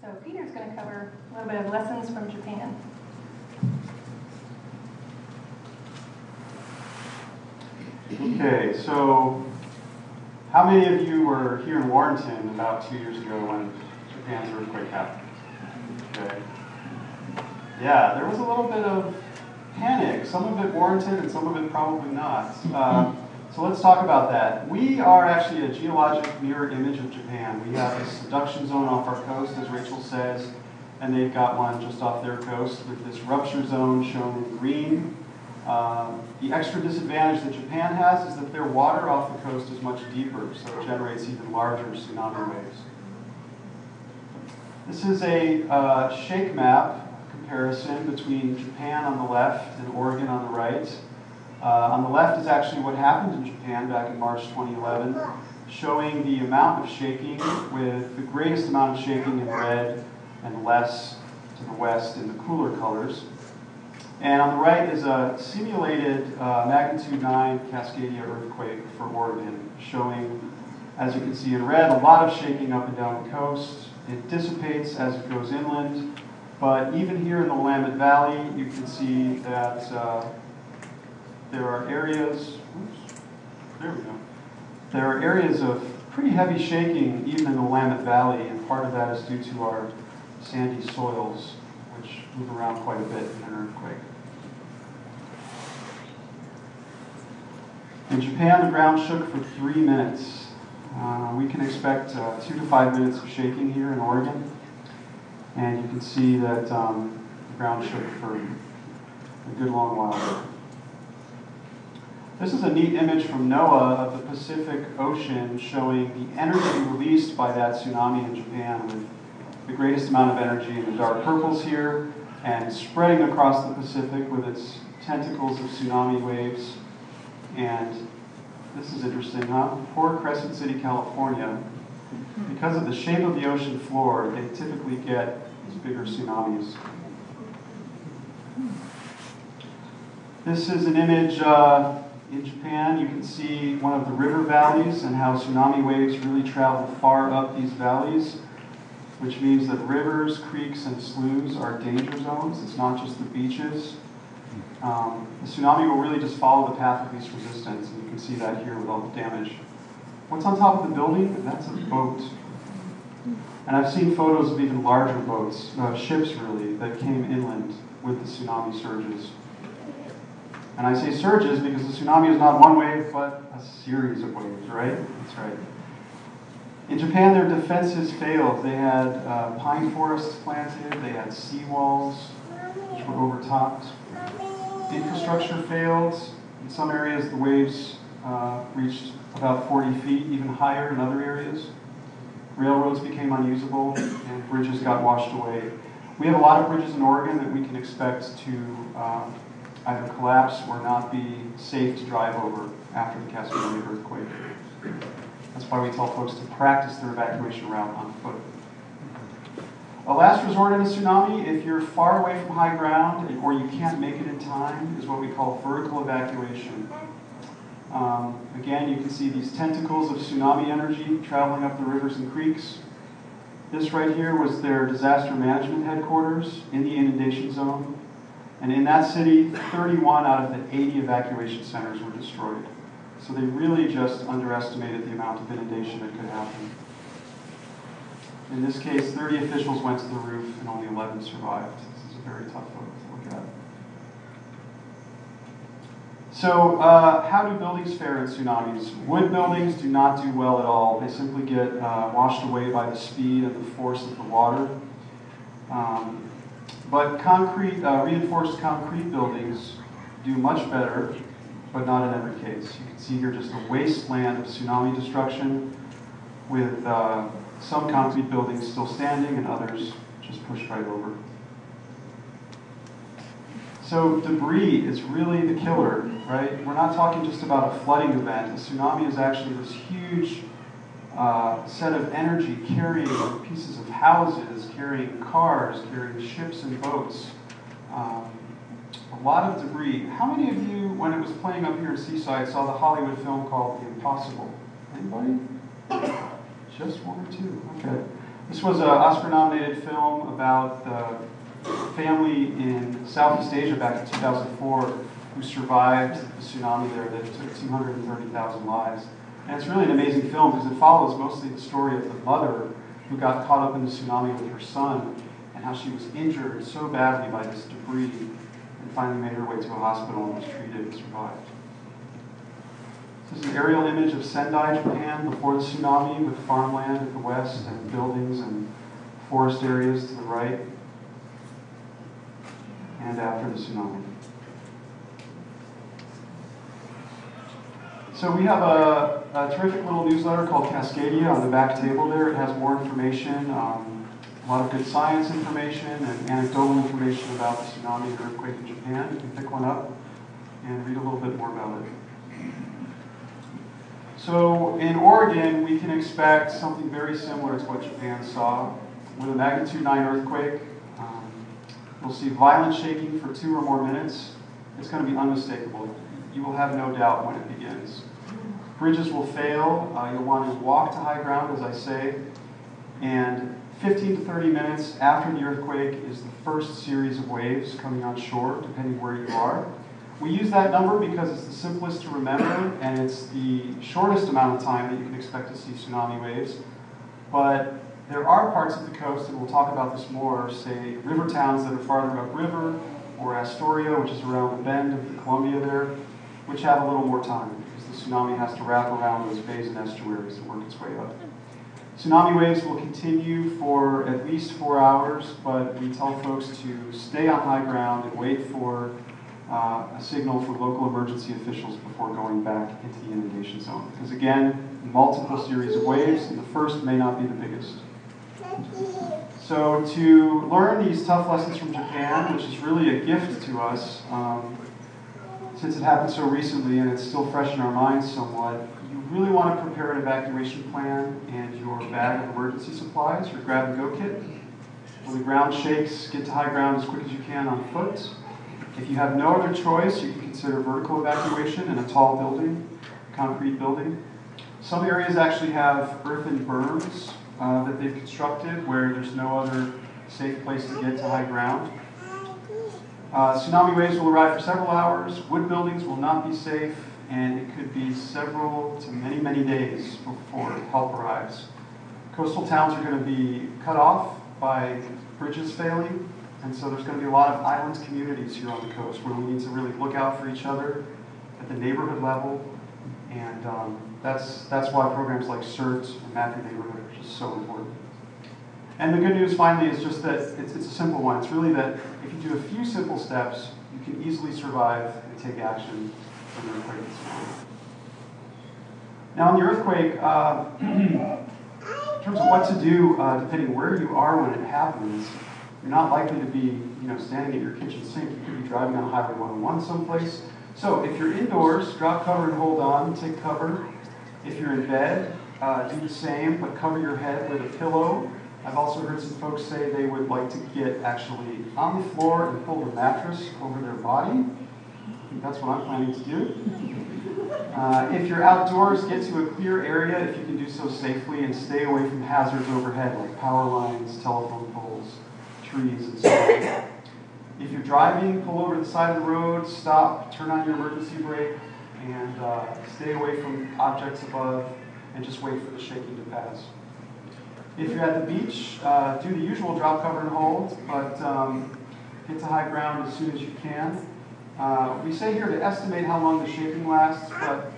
So Peter's going to cover a little bit of lessons from Japan. Okay, so how many of you were here in Warrenton about two years ago when Japan's earthquake happened? Okay. Yeah, there was a little bit of panic, some of it warranted and some of it probably not. Uh, so let's talk about that. We are actually a geologic mirror image of Japan. We have a subduction zone off our coast, as Rachel says, and they've got one just off their coast with this rupture zone shown in green. Um, the extra disadvantage that Japan has is that their water off the coast is much deeper, so it generates even larger tsunami waves. This is a uh, shake map comparison between Japan on the left and Oregon on the right. Uh, on the left is actually what happened in Japan back in March 2011, showing the amount of shaking with the greatest amount of shaking in red and less to the west in the cooler colors. And on the right is a simulated uh, magnitude 9 Cascadia earthquake for Oregon, showing, as you can see in red, a lot of shaking up and down the coast. It dissipates as it goes inland, but even here in the Willamette Valley, you can see that uh, there are areas, oops, there we go. There are areas of pretty heavy shaking even in the Willamette Valley, and part of that is due to our sandy soils, which move around quite a bit in an earthquake. In Japan, the ground shook for three minutes. Uh, we can expect uh, two to five minutes of shaking here in Oregon. And you can see that um, the ground shook for a good long while. This is a neat image from NOAA of the Pacific Ocean showing the energy released by that tsunami in Japan with the greatest amount of energy in the dark purples here and spreading across the Pacific with its tentacles of tsunami waves and this is interesting, huh? Poor Crescent City, California, because of the shape of the ocean floor, they typically get these bigger tsunamis. This is an image uh, in Japan. You can see one of the river valleys and how tsunami waves really travel far up these valleys, which means that rivers, creeks, and sloughs are danger zones. It's not just the beaches. Um, the tsunami will really just follow the path of least resistance, and you can see that here with all the damage. What's on top of the building? That's a boat. And I've seen photos of even larger boats, uh, ships really, that came inland with the tsunami surges. And I say surges because the tsunami is not one wave, but a series of waves, right? That's right. In Japan, their defenses failed. They had uh, pine forests planted, they had seawalls, which were overtopped infrastructure failed. In some areas, the waves uh, reached about 40 feet, even higher in other areas. Railroads became unusable, and bridges got washed away. We have a lot of bridges in Oregon that we can expect to um, either collapse or not be safe to drive over after the Cascadia earthquake. That's why we tell folks to practice their evacuation route on foot. A last resort in a tsunami, if you're far away from high ground or you can't make it in time, is what we call vertical evacuation. Um, again, you can see these tentacles of tsunami energy traveling up the rivers and creeks. This right here was their disaster management headquarters in the inundation zone. And in that city, 31 out of the 80 evacuation centers were destroyed. So they really just underestimated the amount of inundation that could happen. In this case, 30 officials went to the roof and only 11 survived. This is a very tough photo to look at. So, uh, how do buildings fare in tsunamis? Wood buildings do not do well at all. They simply get uh, washed away by the speed and the force of the water. Um, but concrete, uh, reinforced concrete buildings do much better, but not in every case. You can see here just a wasteland of tsunami destruction with uh, some concrete buildings still standing and others just pushed right over. So debris is really the killer, right? We're not talking just about a flooding event. A tsunami is actually this huge uh, set of energy carrying pieces of houses, carrying cars, carrying ships and boats. Um, a lot of debris. How many of you, when it was playing up here in Seaside, saw the Hollywood film called The Impossible? Anybody? Just one or two. Okay. This was an Oscar-nominated film about the family in Southeast Asia back in 2004 who survived the tsunami there that took 230,000 lives. And it's really an amazing film because it follows mostly the story of the mother who got caught up in the tsunami with her son and how she was injured so badly by this debris and finally made her way to a hospital and was treated and survived. This is an aerial image of Sendai, Japan before the tsunami with farmland at the west and buildings and forest areas to the right and after the tsunami. So we have a, a, terrific little newsletter called Cascadia on the back table there. It has more information, um, a lot of good science information and anecdotal information about the tsunami and earthquake in Japan. You can pick one up and read a little bit more about it. So in Oregon, we can expect something very similar to what Japan saw. With a magnitude 9 earthquake, um, we'll see violent shaking for two or more minutes. It's going to be unmistakable. You will have no doubt when it begins. Bridges will fail. Uh, you'll want to walk to high ground, as I say. And 15 to 30 minutes after the earthquake is the first series of waves coming on shore, depending where you are. We use that number because it's the simplest to remember and it's the shortest amount of time that you can expect to see tsunami waves. But there are parts of the coast, and we'll talk about this more, say river towns that are farther upriver, or Astoria, which is around the bend of the Columbia there, which have a little more time tsunami has to wrap around those bays and estuaries and work its way up. Tsunami waves will continue for at least four hours, but we tell folks to stay on high ground and wait for uh, a signal for local emergency officials before going back into the inundation zone. Because again, multiple series of waves, and the first may not be the biggest. So to learn these tough lessons from Japan, which is really a gift to us, um, since it happened so recently and it's still fresh in our minds somewhat, you really want to prepare an evacuation plan and your bag of emergency supplies, your grab-and-go kit. When the ground shakes, get to high ground as quick as you can on foot. If you have no other choice, you can consider vertical evacuation in a tall building, concrete building. Some areas actually have earthen berms uh, that they've constructed where there's no other safe place to get to high ground. Uh, tsunami waves will arrive for several hours. Wood buildings will not be safe, and it could be several to many, many days before help arrives. Coastal towns are going to be cut off by bridges failing, and so there's going to be a lot of island communities here on the coast where we need to really look out for each other at the neighborhood level. And um, that's, that's why programs like CERT and Your Neighborhood are just so important. And the good news finally is just that it's, it's a simple one. It's really that if you do a few simple steps, you can easily survive and take action when the earthquake Now, in the earthquake, uh, in terms of what to do, uh, depending where you are when it happens, you're not likely to be, you know, standing at your kitchen sink. You could be driving on Highway 101 someplace. So if you're indoors, drop cover and hold on, take cover. If you're in bed, uh, do the same, but cover your head with a pillow. I've also heard some folks say they would like to get actually on the floor and pull the mattress over their body. I think that's what I'm planning to do. Uh, if you're outdoors, get to a clear area if you can do so safely and stay away from hazards overhead like power lines, telephone poles trees and so on. If you're driving, pull over to the side of the road, stop, turn on your emergency brake, and uh, stay away from objects above, and just wait for the shaking to pass. If you're at the beach, uh, do the usual drop, cover, and hold, but um, get to high ground as soon as you can. Uh, we say here to estimate how long the shaking lasts, but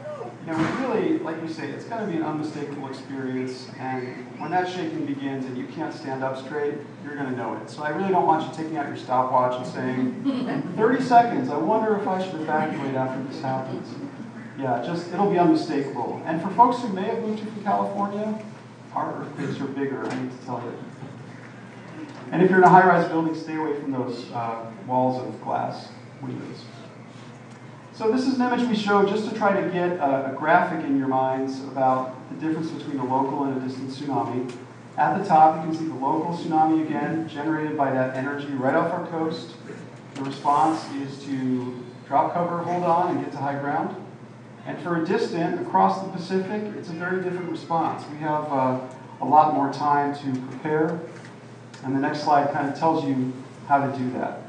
you know, really, like you say, it's going to be an unmistakable experience. And when that shaking begins and you can't stand up straight, you're going to know it. So I really don't want you taking out your stopwatch and saying, 30 seconds, I wonder if I should evacuate after this happens. Yeah, just, it'll be unmistakable. And for folks who may have moved here from California, earthquakes are bigger, I need to tell you. And if you're in a high-rise building, stay away from those uh, walls of glass windows. So this is an image we show just to try to get a, a, graphic in your minds about the difference between a local and a distant tsunami. At the top, you can see the local tsunami again, generated by that energy right off our coast. The response is to drop cover, hold on, and get to high ground. And for a distant, across the Pacific, it's a very different response. We have uh, a lot more time to prepare. And the next slide kind of tells you how to do that.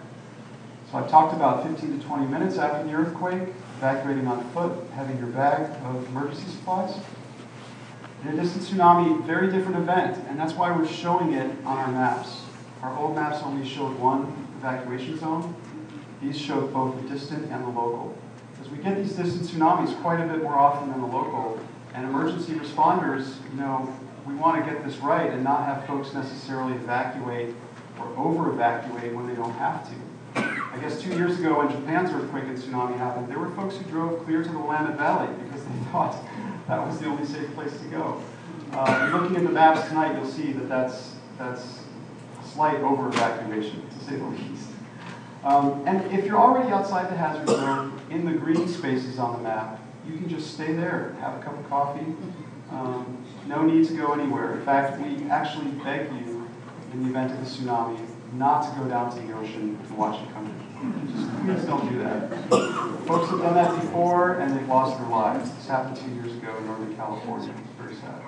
So I've talked about 15 to 20 minutes after the earthquake, evacuating on foot, having your bag of emergency supplies. In a distant tsunami, very different event, and that's why we're showing it on our maps. Our old maps only showed one evacuation zone. These showed both the distant and the local. Because we get these distant tsunamis quite a bit more often than the local, and emergency responders, you know, we want to get this right and not have folks necessarily evacuate or over-evacuate when they don't have to. I guess two years ago when Japan's earthquake and tsunami happened, there were folks who drove clear to the Willamette Valley because they thought that was the only safe place to go. Uh, looking at the maps tonight, you'll see that that's, that's a slight over-evacuation, to say the least. Um, and if you're already outside the hazard zone, in the green spaces on the map, you can just stay there, have a cup of coffee. Um, no need to go anywhere. In fact, we actually beg you, in the event of a tsunami, not to go down to the ocean and watch it come in. Just please don't do that. Folks have done that before and they've lost their lives. This happened two years ago in Northern California. It's very sad.